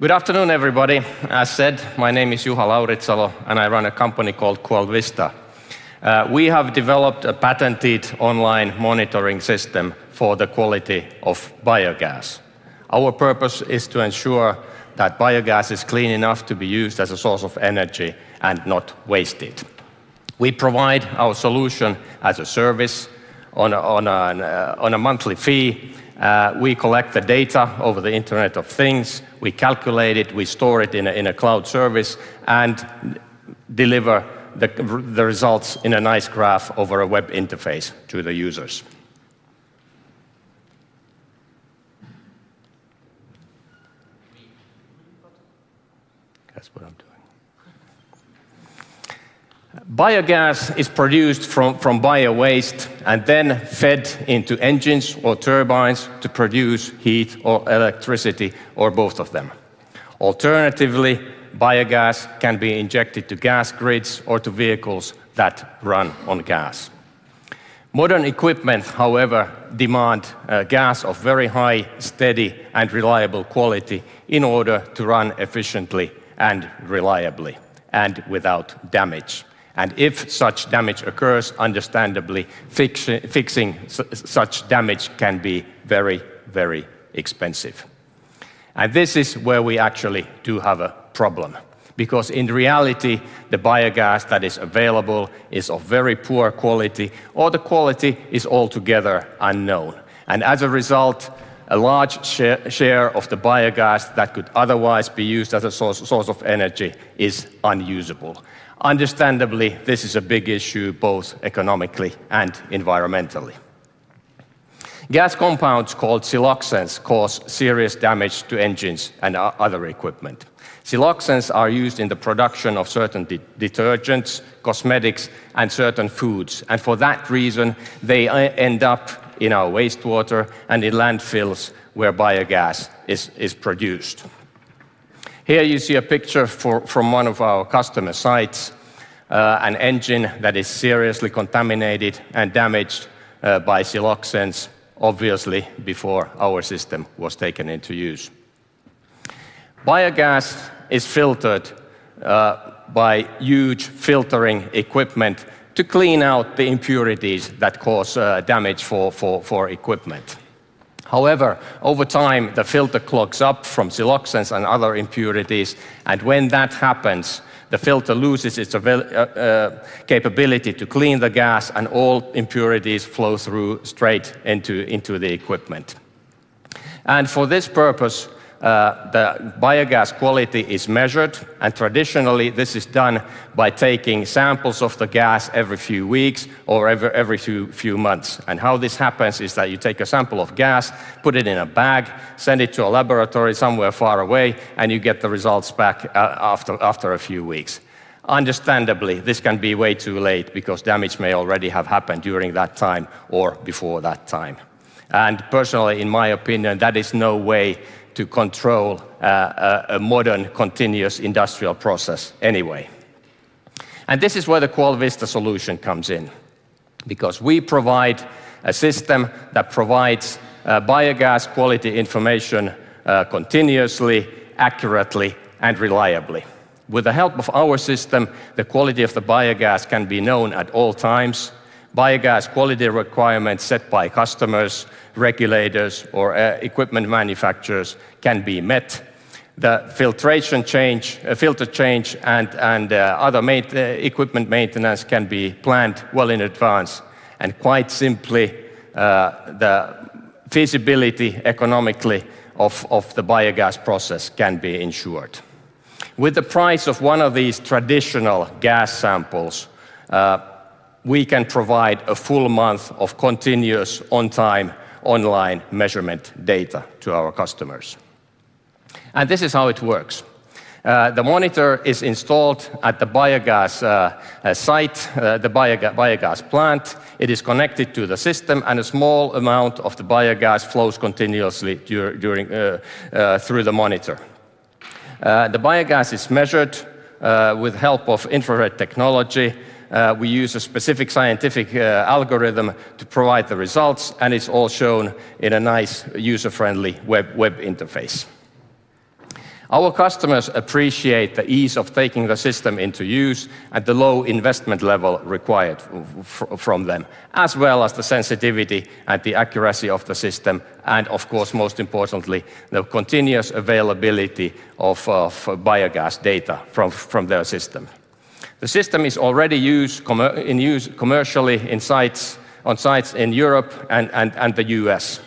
Good afternoon, everybody. As said, my name is Juha Lauritsalo, and I run a company called Qualvista. Uh, we have developed a patented online monitoring system for the quality of biogas. Our purpose is to ensure that biogas is clean enough to be used as a source of energy and not wasted. We provide our solution as a service on a, on a, on a monthly fee. Uh, we collect the data over the Internet of Things, we calculate it, we store it in a, in a cloud service, and deliver the, the results in a nice graph over a web interface to the users. That's what I'm doing. Biogas is produced from, from bio waste and then fed into engines or turbines to produce heat or electricity or both of them. Alternatively, biogas can be injected to gas grids or to vehicles that run on gas. Modern equipment, however, demand uh, gas of very high, steady, and reliable quality in order to run efficiently and reliably and without damage. And if such damage occurs, understandably, fix, fixing such damage can be very, very expensive. And this is where we actually do have a problem. Because in reality, the biogas that is available is of very poor quality, or the quality is altogether unknown. And as a result, a large share, of the biogas that could otherwise be used as a source, source of energy is unusable. Understandably, this is a big issue both economically and environmentally. Gas compounds called siloxanes cause serious damage to engines and other equipment. Siloxanes are used in the production of certain de detergents, cosmetics, and certain foods. And for that reason, they end up in our wastewater and in landfills where biogas is, is produced. Here you see a picture for, from one of our customer sites, uh, an engine that is seriously contaminated and damaged uh, by siloxanes, obviously before our system was taken into use. Biogas is filtered uh, by huge filtering equipment to clean out the impurities that cause uh, damage for, for, for equipment. However, over time, the filter clogs up from siloxanes and other impurities, and when that happens, the filter loses its uh, uh, capability to clean the gas, and all impurities flow through straight into, into the equipment. And for this purpose, uh, the biogas quality is measured, and traditionally this is done by taking samples of the gas every few weeks or every, every few, few months. And how this happens is that you take a sample of gas, put it in a bag, send it to a laboratory somewhere far away, and you get the results back uh, after, after a few weeks. Understandably, this can be way too late because damage may already have happened during that time or before that time. And personally, in my opinion, that is no way to control uh, a modern continuous industrial process anyway. And this is where the Qualvista solution comes in, because we provide a system that provides uh, biogas quality information uh, continuously, accurately, and reliably. With the help of our system, the quality of the biogas can be known at all times. Biogas quality requirements set by customers regulators or uh, equipment manufacturers can be met. The filtration change, uh, filter change, and, and uh, other uh, equipment maintenance can be planned well in advance. And quite simply, uh, the feasibility economically of, of the biogas process can be ensured. With the price of one of these traditional gas samples, uh, we can provide a full month of continuous on-time online measurement data to our customers. And this is how it works. Uh, the monitor is installed at the biogas uh, uh, site, uh, the bioga biogas plant. It is connected to the system, and a small amount of the biogas flows continuously dur during, uh, uh, through the monitor. the biogas is measured with help of infrared technology uh, we use a specific scientific uh, algorithm to provide the results, and it's all shown in a nice, user-friendly web, web interface. Our customers appreciate the ease of taking the system into use and the low investment level required from them, as well as the sensitivity and the accuracy of the system, and of course, most importantly, the continuous availability of biogas data from, from their system. The system is already in use commercially on sites in Europe and the U.S.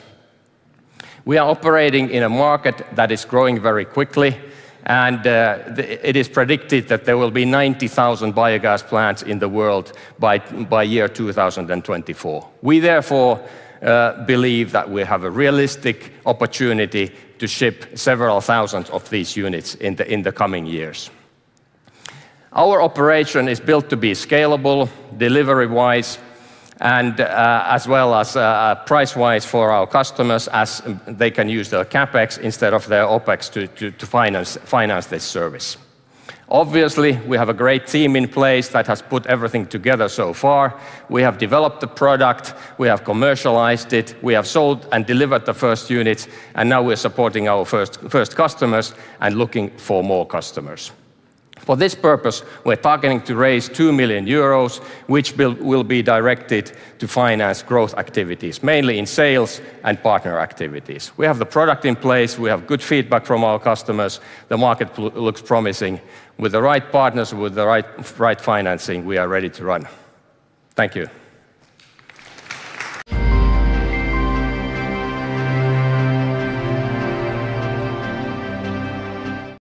We are operating in a market that is growing very quickly, and uh, it is predicted that there will be 90,000 biogas plants in the world by by year 2024. We therefore uh, believe that we have a realistic opportunity to ship several thousand of these units in the, in the coming years. Our operation is built to be scalable, delivery-wise, and uh, as well as uh, uh, price-wise for our customers, as they can use their CapEx instead of their OpEx to finance this service. Obviously, we have a great team in place that has put everything together so far. We have developed the product, we have commercialized it, we have sold and delivered the first units, and now we're supporting our first customers and looking for more customers. For this purpose, we're targeting to raise 2 million euros, which will be directed to finance growth activities, mainly in sales and partner activities. We have the product in place, we have good feedback from our customers, the market looks promising. With the right partners, with the right financing, we are ready to run. Thank you.